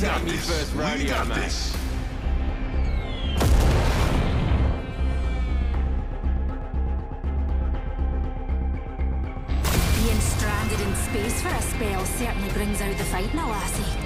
got this. first We rodeo, got mate. this. Being stranded in space for a spell certainly brings out the fight in a lassie.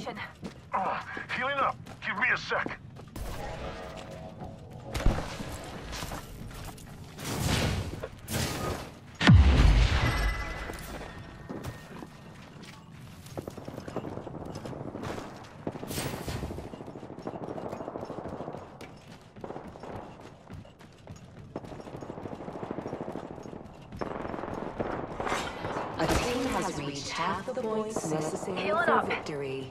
rejuvenation. Oh, healing up. Give me a sec. A team has reached half the points necessary Heal it for up. victory.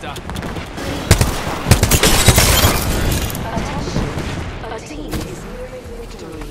stuck. Attention. A team is nearing victory.